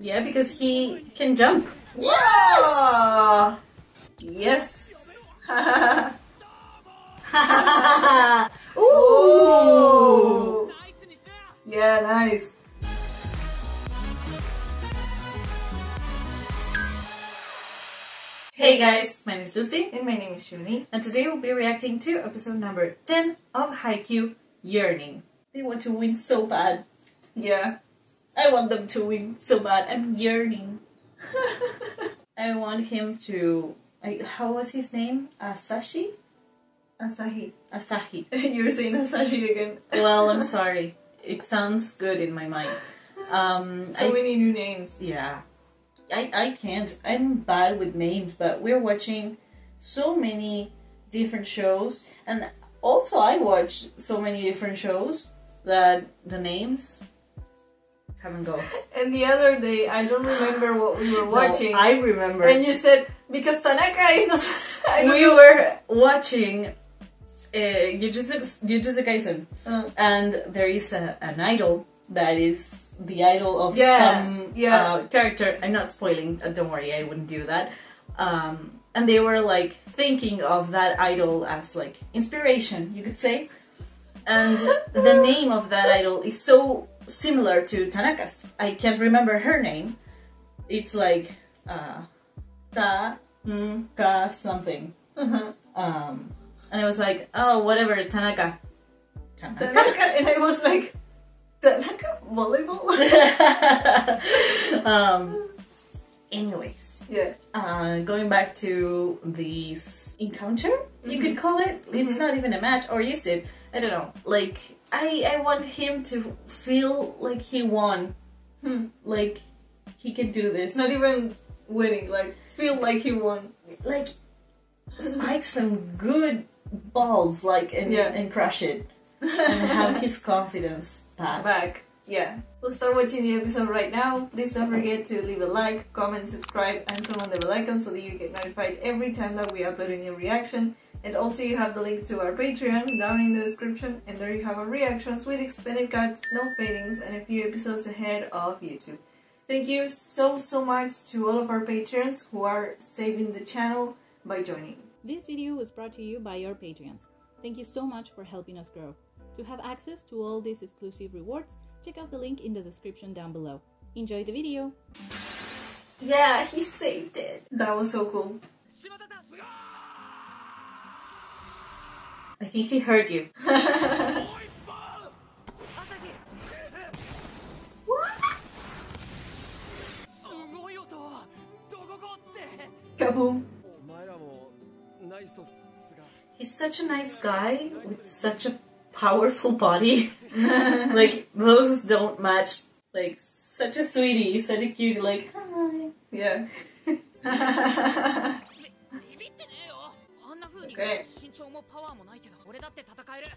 Yeah, because he can jump. Yeah! Yes! Ooh! Yeah, nice. Hey guys, my name is Lucy, And my name is Shuni. and today we'll be reacting to episode number 10 of Haikyuu Yearning. They want to win so bad. Yeah. I want them to win so bad. I'm yearning. I want him to. I, how was his name? Asashi? Asahi. Asahi. You're saying Asahi again. Well, I'm sorry. It sounds good in my mind. Um, So I- many new names. Yeah. I, I can't. I'm bad with names, but we're watching so many different shows. And also, I watch so many different shows that the names come and go. And the other day, I don't remember what we were watching. No, I remember. and you said, because Tanaka is. We were watching uh, Jujutsu, Jujutsu Kaisen. Uh, and there is a, an idol that is the idol of Yeah, some yeah. Uh, character. I'm not spoiling. Uh, don't worry, I wouldn't do that. Um, and they were like thinking of that idol as like inspiration, you could say. And the name of that idol is so similar to Tanaka's. I can't remember her name. It's like uh, Ta mm, Ka something. uh-huh. Um, and I was like, oh, whatever, Tanaka. Tanaka. Tanaka, and I was like, Tanaka volleyball? um, anyways, yeah. uh, going back to this encounter, you could call it. It's Mhm. not even a match, or is it? I don't know. Like, I I want him to feel like he won, Hmm. like he can do this. Not even winning, like, feel like he won. like spike some good balls, like and Yeah. and crush it, and have his confidence back. back. Yeah. We'll start watching the episode right now. Please don't forget to leave a like, comment, subscribe, and turn on the bell icon so that you get notified every time that we upload a new reaction. And also you have the link to our Patreon down in the description and there you have our reactions with extended cuts, no fadings, and a few episodes ahead of YouTube. Thank you so so much to all of our patrons who are saving the channel by joining. This video was brought to you by your Patreons. Thank you so much for helping us grow. To have access to all these exclusive rewards, check out the link in the description down below. Enjoy the video! Yeah, he saved it! That was so cool. I think he heard you. Kaboom. He's such a nice guy with such a powerful body. like those don't match. Like such a sweetie, such a cute. Like hi. Yeah. ビビってねえよあんな風に Okay. 身長もパワーもないけど俺だって戦える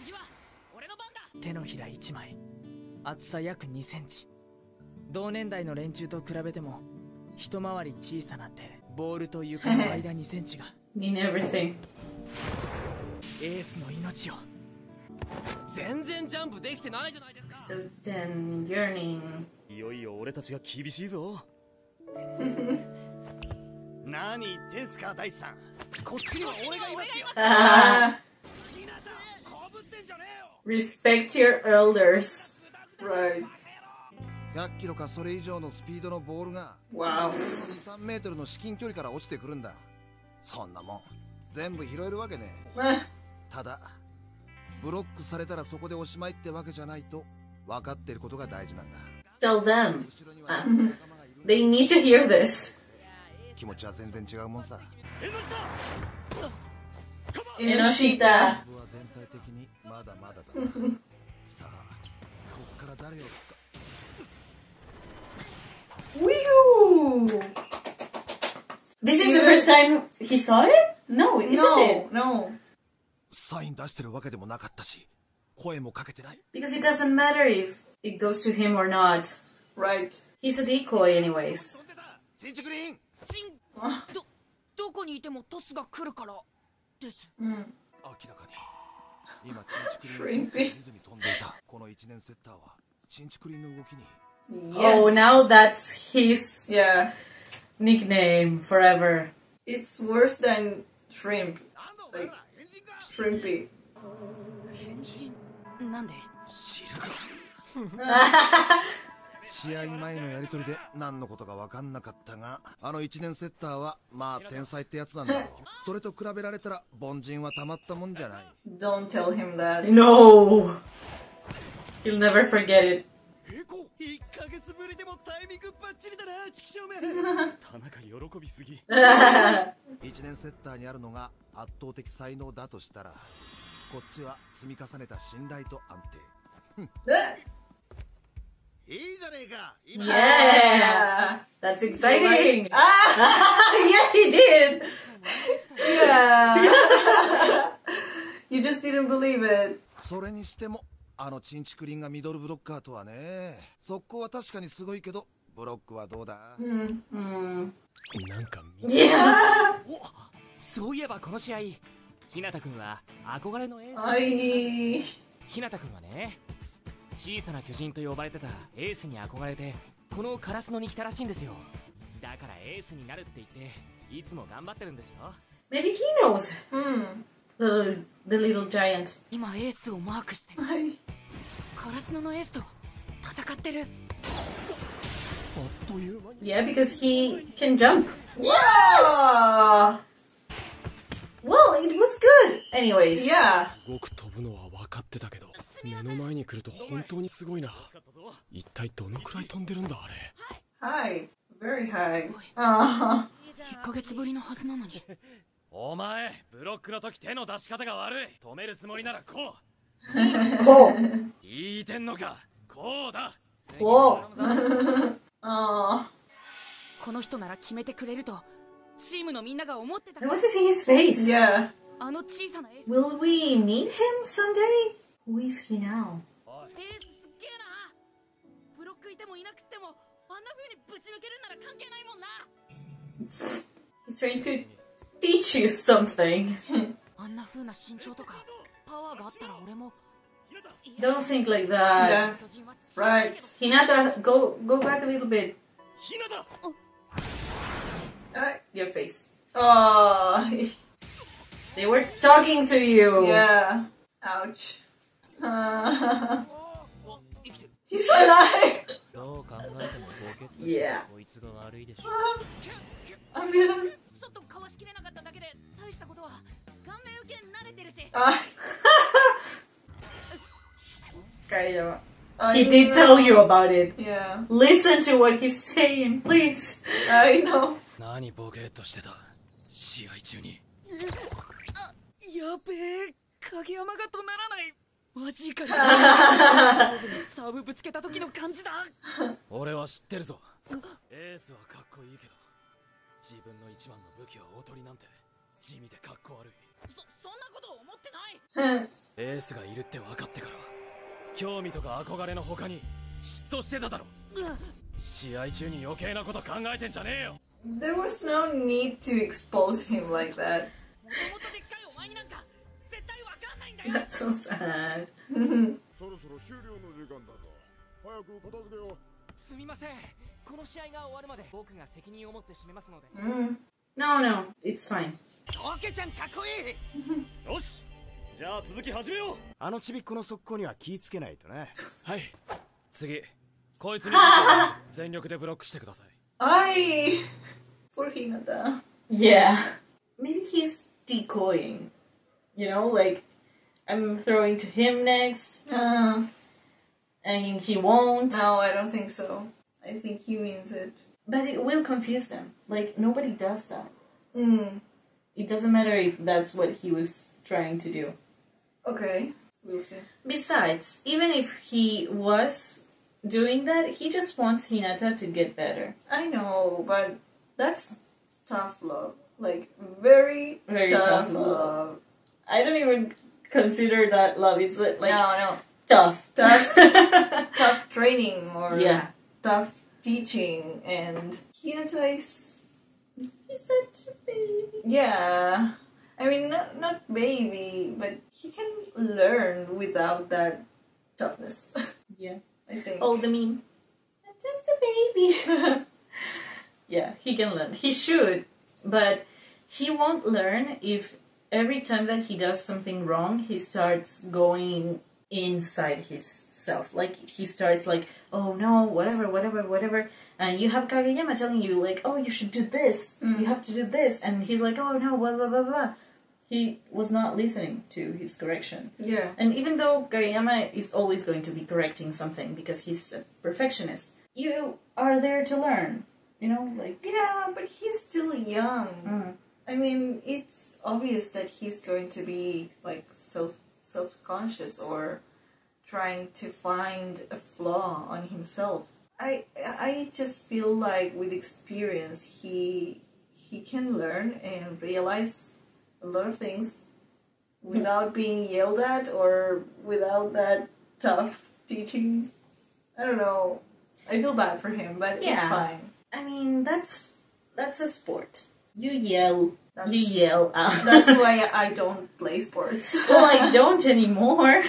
次は俺の番だ手のひら1枚厚さ約2センチ同年代の連中と比べても一回り小さな手ボールと床の間2センチが In everything. エースの命を全然ジャンプできてないじゃないですか So then yearning. いよいよ俺たちが厳しいぞ 何言ってんすか大地さんこっちには俺がいますよ Ah, 日向こぶってんじゃねえよ respect your elders. Right. 100キロかそれ以上のスピードのボールが Wow. 23メートルの至近距離から落ちてくるんだそんなもん全部拾えるわけね Ah, ただブロックされたらそこでおしまいってわけじゃないと分かってることが大事なんだ Tell them. 後ろには仲間がいるんだ They need to hear this. 気持ちは全然違うもんさ Enoshita. 僕は全体的にまだまだださあこっから誰を使う Wee-hoo! This is the first time he saw it? No, isn't it? No, no. サイン出してるわけでもなかったし声もかけてない Because it doesn't matter if it goes to him or not. Right. He's a decoy, anyways. 新築林チンどどこにいてもトスが来るからですうん。明らかに今チンチクリンのトスを見ずに飛んでいたこの一年セッターはチンチクリンの動きに Yes. Oh, now that's his Yeah. nickname forever. It's worse than shrimp. な んだお前らエンジンか Shrimpy. 変身なんで 試合前のやりとりで何のことか分かんなかったがあの1年セッターはまあ天才ってやつなんだろうそれと比べられたら凡人はたまったもんじゃない Don't tell him that. No! You'll never forget it. えこ1ヶ月ぶりでもタイミングバッチリだなチキショウめ 田中喜びすぎ 1年セッターにあるのが圧倒的才能だとしたらこっちは積み重ねた信頼と安定いいじゃねえか今 Yeah! That's exciting! Ah, yeah, he did! yeah. you just didn't believe it. それにしてもあのチンチクリンがミドルブロッカーとはね速攻は確かにすごいけどブロックはどうだ？Mm. なんか Yeah! そういえばこの試合日向君は憧れのエース I. 日向君はね小さな巨人と呼ばれてたエースに憧れてこのカラスノに来たらしいんですよだからエースになるって言っていつも頑張ってるんですよ Maybe he knows Hmm. the, the little giant. 今エースをマークして I. カラスノのエースと戦ってる Yeah, because he can jump. Yeah. Well, it was good! Anyways. Yeah. 僕飛ぶのは分かってたけど目の前に来ると本当にすごいな一体どのくらい飛んでるんだあれ High. Very high. Uh, 1ヶ月ぶりのはずなのにお前ブロックの時手の出し方が悪い止めるつもりならこ こう。聞いてんのか？こうだ。おお I want to see his face. あの小さな Will we meet him someday? Who is he now? エースすっげえな。ブロックいてもいなくてもあんな風にぶち抜けるなら関係ないもんな。He's trying to teach you something. あんな風な身長とか。don't think like that. Yeah. Right. Hinata, go go back a little bit. Hinata. Uh, your face. Oh. they were talking to you. Yeah. Ouch. Uh, he's alive. yeah. Uh, ambulance. Uh, Ah. I He did know. tell you about it. Yeah. Listen to what he's saying, please. I know. 何ボケっとしてた試合中にやべえ影山が止めらないマジかよサーブぶつけた時の感じだ俺は知ってるぞエースはかっこいいけど自分の一番の武器は大鳥なんて地味でかっこ悪いそそんなこと思ってないエースがいるって分かってから興味とか憧れの他に嫉妬してただろ。試合中に余計なこと考えてんじゃねえよ。There was no need to expose him like that. That's so sad. そろそろ終了の時間だぞ。早く片付けよう。すみません。この試合が終わるまで僕が責任を持って締めますので。Mm. No, no, it's fine. オケちゃんかっこいい。よしじゃあ続き始めようあのちびっこの速攻には気ぃつけないとねはい次こいつに全力でブロックしてください I. Poor Hinata. Yeah. Maybe he's decoying. You know, like, I'm throwing to him next, Uh, and he won't. no, I don't think so. I think he means it. But it will confuse them. Like, nobody does that. Mm. It doesn't matter if that's what he was trying to do. Okay. We'll see. Besides, even if he was doing that, he just wants Hinata to get better. I know, but that's tough love. Like, very, Very tough, tough love. love. I don't even consider that love. It's like, like no, no. tough. Tough, tough training or Yeah. tough teaching and Hinata is He's such a baby. yeah. I mean not not baby, but he can learn without that toughness. Yeah. I think. Oh, the meme. Just a baby. yeah, he can learn. He should, but he won't learn if every time that he does something wrong, he starts going inside his self. Like he starts like, oh no, whatever, whatever, whatever. And you have Kageyama telling you like, oh, you should do this. You mm. have to do this. And he's like, oh no, blah blah blah blah. He was not listening to his correction. Yeah. And even though Kageyama is always going to be correcting something because he's a perfectionist, you are there to learn. You know, like Yeah, but he's still young. Mm. I mean, it's obvious that he's going to be like self self conscious or trying to find a flaw on himself. I I just feel like with experience he he can learn and realize a lot of things without being yelled at or without that tough teaching. I don't know. I feel bad for him, but it's fine. I mean, that's that's a sport. You yell, That's- you yell out. That's why I don't play sports. well, I don't anymore.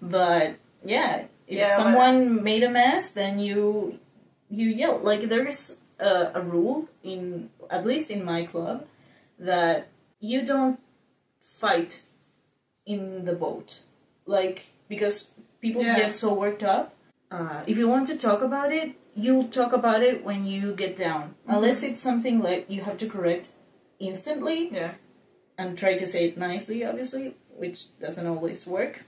but yeah, if Yeah, but- someone made a mess, then you you yell. Like there is a, a rule in at least in my club that you don't fight in the boat, like because people Yeah. get so worked up. Uh, if you want to talk about it, you'll talk about it when you get down, unless it's something like you have to correct instantly yeah. and try to say it nicely, obviously, which doesn't always work.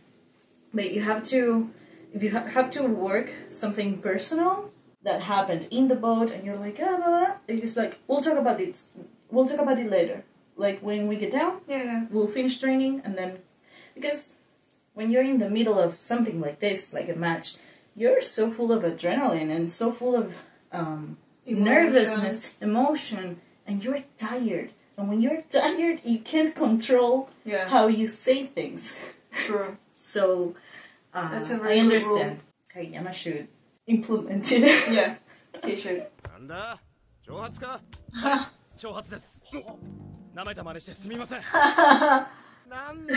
But you have to, if you ha- have to work something personal that happened in the boat, and you're like, ah, blah, blah, it's just like, we'll talk about it. We'll talk about it later Like when we get down, Yeah. we'll finish training, and then because when you're in the middle of something like this, like a match, you're so full of adrenaline and so full of um, nervousness, emotion, and you're tired. And when you're tired, you can't control Yeah. how you say things. True. So uh, That's a I very good understand. Kageyama should implement it. Yeah. He should. なんだ挑発か挑発です 舐めた真似してすみません。なんだ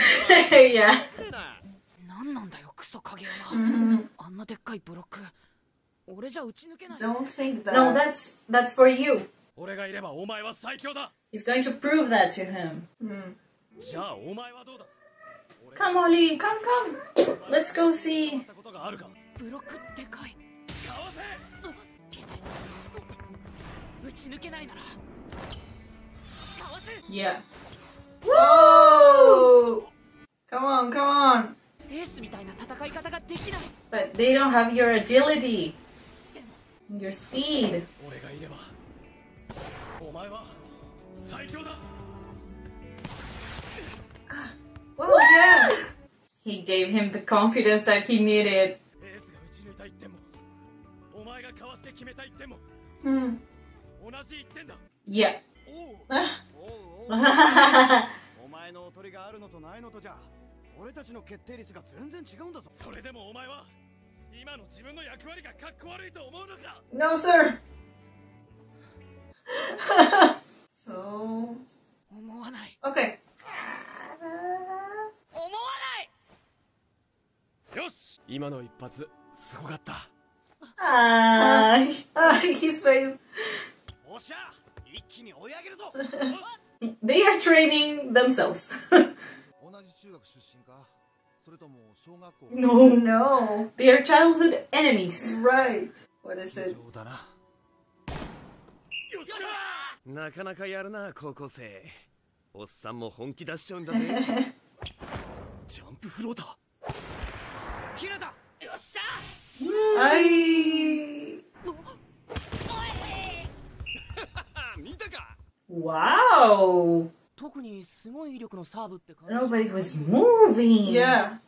yeah. ってななんなんだよクソ影山。あんなでっかいブロック。俺じゃ打ち抜けない。Don't think that. No, that's that's for you. 俺がいればお前は最強だ。He's going to prove that to him. じゃあお前はどうだ？Come, Oli, come, come. Let's go see. ったことがあるか？ブロックでかい。かわせ！打ち抜けないなら Yeah. Woo! Come on, come on. But they don't have your agility. Your speed. Well, yeah. He gave him the confidence that he needed. Hmm. Yeah. お前のおとりがあるのとないのとじゃ俺たちの決定率が全然違うんだぞそれでもお前は今の自分の役割がかっこ悪いと思うのか No, sir. so. 思わない Okay. 思わないよし今の一発すごかった Ah, Ah, his face. おっしゃ一気に追い上げるぞ they are training themselves. 同じ中学出身かそれとも小学校 no, No. they are childhood enemies. Right. What is it? 上だなよっしゃなかなかやるな高校生おっさんも本気出しちゃうんだぜジャンプフローターひなた I. あ Wow. Nobody was moving. Yeah.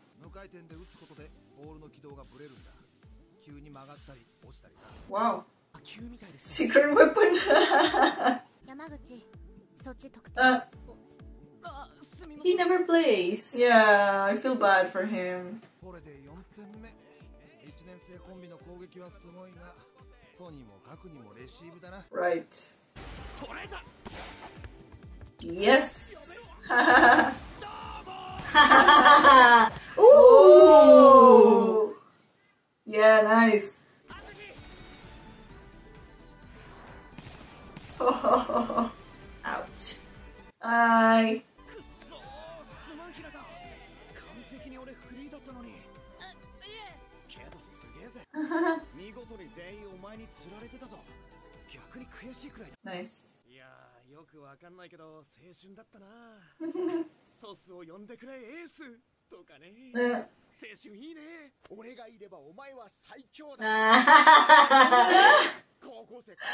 Wow. Secret weapon. Uh, he never plays. Yeah, I feel bad for him. Right. Yes! Ooh! Yeah, nice. Oh, ouch. I. 見事に全員お前に釣られてたぞ逆に悔しいくらいだ nice. いやーよくわかんないけど青春だったな。トスを呼んでくれエース。とかね。Uh, 青春いいね。俺がいればお前は最強だ。Ah. 高校生。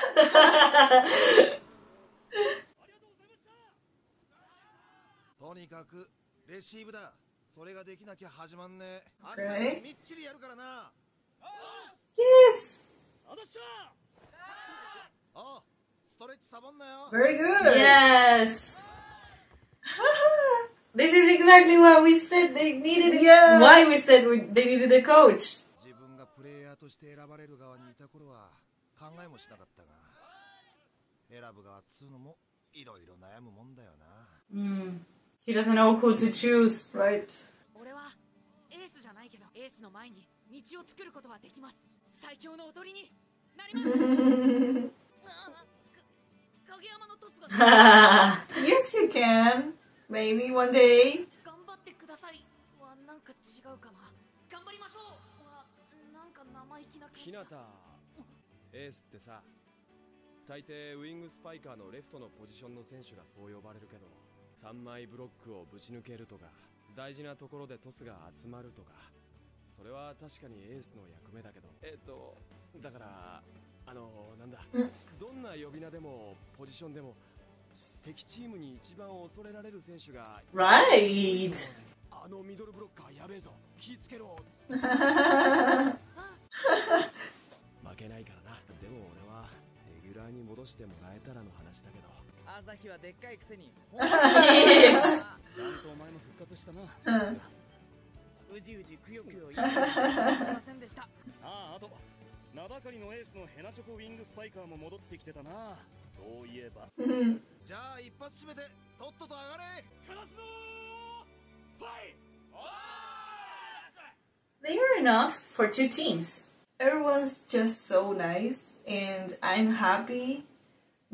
とにかくレシーブだ。それができなきゃ始まんね明日みっちりやるからな。Yes! あだ Very good. Yes. this is exactly what we said they needed. Yeah. Why we said we, they needed a coach. として選ばれる側にいた頃は考えもしなかったが選ぶ側っつうのもいろいろ悩むもんだよなうん hmm. He doesn't know who to choose, right? 俺はエースじゃないけどエースの前に道を作ることはできます最強の踊りになります Yes, you can. Maybe one day. 頑張ってください。はなんか違うかな。頑張りましょう。はなんか生意気な感じだ。日向エースってさ大抵ウイングスパイカーのレフトのポジションの選手がそう呼ばれるけど3枚ブロックをぶち抜けるとか大事なところでトスが集まるとかそれは確かにエースの役目だけど。えっとだからあのなんだ。うん。どんな呼び名でもポジションでも敵チームに一番恐れられる選手が Right. あのミドルブロッカーやべえぞ。気ぃつけろ。負けないからな。でも俺はレギュラーに戻してもらえたらの話だけど。朝日はでっかいくせに. ちゃんとお前も復活したな。うじうじくよくよ言い ませんでしたばかりのエースのヘナチョコウィングスパイカーも戻ってきてたなそういえばじゃあ一発締めてとっとと上がれカラスのファイ They are enough for two teams. Everyone's just so nice, and I'm happy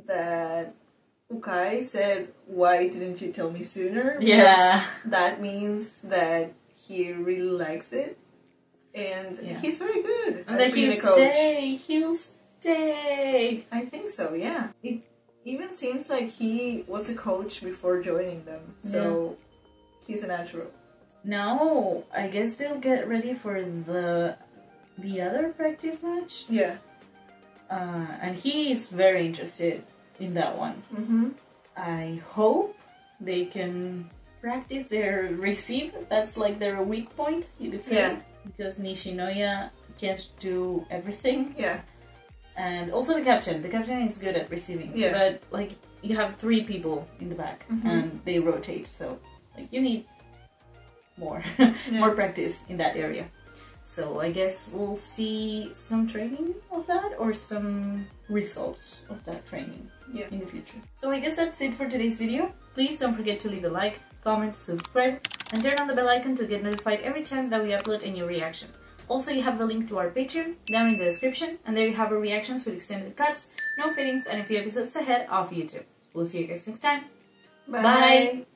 that Ukai said, Why didn't you tell me sooner? Because Yeah. That means that he really likes it, and Yeah. he's very good And that he'll stay. He'll stay. I think so, yeah. It even seems like he was a coach before joining them, so he's a natural. Now I guess they'll get ready for the the other practice match. Yeah. Uh, and he's very interested in that one. Mm-hmm. I hope they can practice their receive. That's like their weak point, you could say. Yeah. Because Nishinoya can't do everything. Yeah. And also the captain. The captain is good at receiving. Yeah. But like you have three people in the back Mhm. and they rotate, so like you need more Yeah. more practice in that area. So I guess we'll see some training of that or some results of that training Yeah. in the future. So I guess that's it for today's video. Please don't forget to leave a like, comment, subscribe, and turn on the bell icon to get notified every time that we upload a new reaction. Also, you have the link to our Patreon down in the description, and there you have our reactions with extended cuts, no fittings, and a few episodes ahead of YouTube. We'll see you guys next time. Bye. Bye.